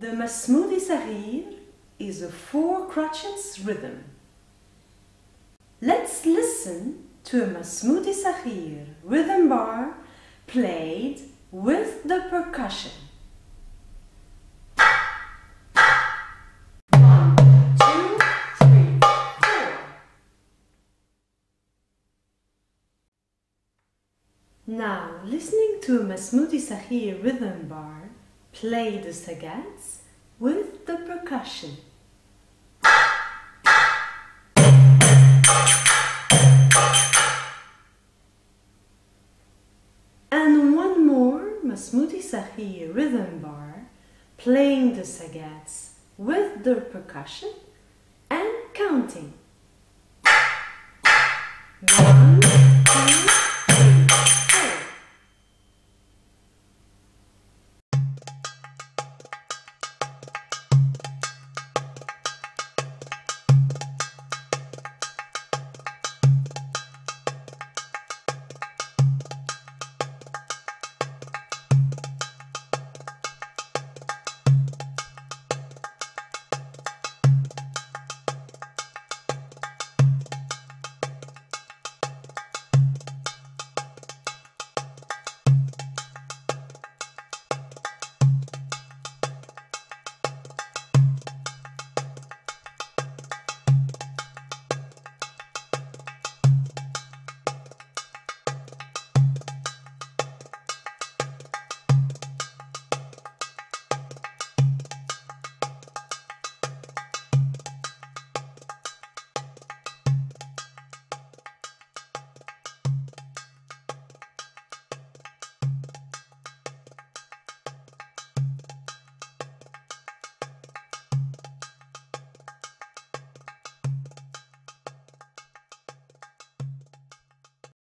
The Masmoudi Sahir is a four crotchets rhythm. Let's listen to a Masmoudi Sahir rhythm bar played with the percussion. Now, listening to a Masmoudi Sahir rhythm bar, play the sagats with the percussion. And one more Masmoudi Sahir rhythm bar, playing the sagats with the percussion and counting.